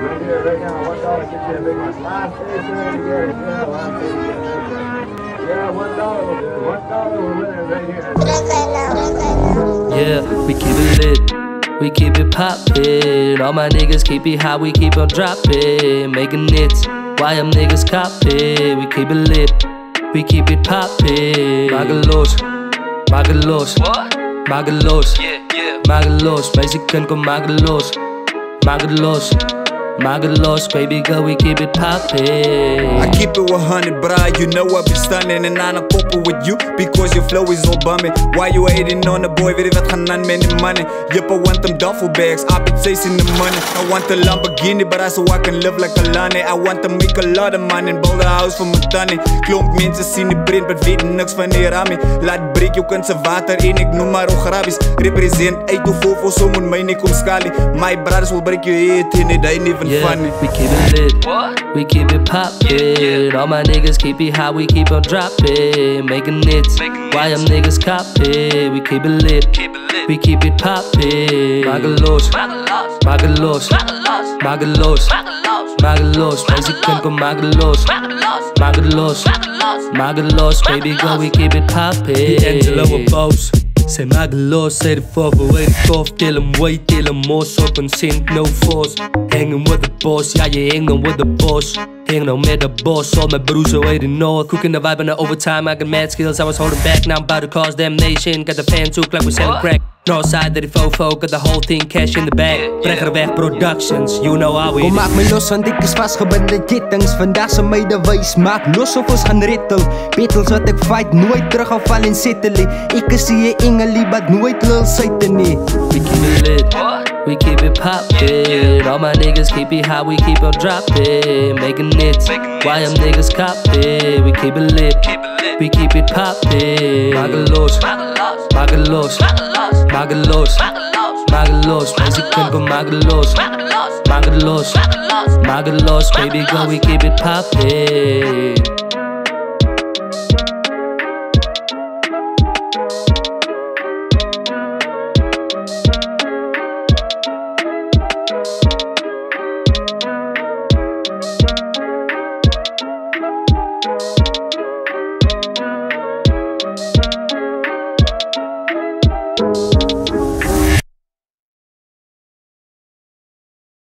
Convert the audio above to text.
Right here, right now, one dollar gets you a big one. Last yeah, last station. Yeah, one dollar, will do. one dollar, we're winning right here. Yeah, we keep it lit. We keep it poppin'. All my niggas keep it high, we keep on droppin', Making hits. Why them niggas copy? We keep it lit. We keep it poppin'. Mageloos. Mageloos. Mageloos. Mageloos. Mexican con mageloos. Mageloos. Mageloos. Baby girl, we keep it poppin'. I keep it 100, bruh. You know I be stunning and I'm not couple with you because your flow is all bumming. Why you hating on the boy? Weet je wat gaan aan met money? Yup, I want them duffel bags. I've been chasing the money. I want the Lamborghini, but I so I can live like a Lani. I want to make a lot of money and build a house for my tannie. Klomp mensen zien die print, but weten niks van die rami. Laat breek jou water en ik noem maar ook. Represent uit hoe vol voor zo moet my nie kom skali. My brothers will break your head and it ain't even funny. We keep it lit. We keep it poppin'. All my niggas keep it high, we keep on dropping. Making hits. Why them niggas copy? We keep it lit. We keep it poppin'. Mageloos. Mageloos. Mageloos. Mageloos. Mexican con mageloos. Mageloos. Mageloos. Baby girl, we keep it poppin'. D'Angelo a boss. Se mærket lås, er det forberedt kof Deler dem weight, deler mos, open sind, no force. Hanging with the boss, yeah, yeah, hanging with the boss. Hang nou met de boss, all my broers away the north. Cooking the vibe in the overtime, I got mad skills, I was holding back, now I'm about to cause damnation. Got the fans hook like we selling crack. Northside, dat die fofo, got the whole thing cash in the bag. Breggerweg Productions, you know how we Kom maak my los want ek is vasgebinde kittings. Vandag se my wys maak los of ons gaan rettel Battles wat ek fight nooit terug gaan val en settle Ek is hier engelie wat nooit lul syte nie. We keep it lit, we keep it poppin'. All my niggas keep it high, we keep on dropping. Making hits, why them niggas copy? We keep it lit, we keep it poppin'. Mageloos, Mageloos, Mageloos, Mageloos, Mexican con Mageloos, Mageloos, Mageloos, baby girl, we keep it poppin'.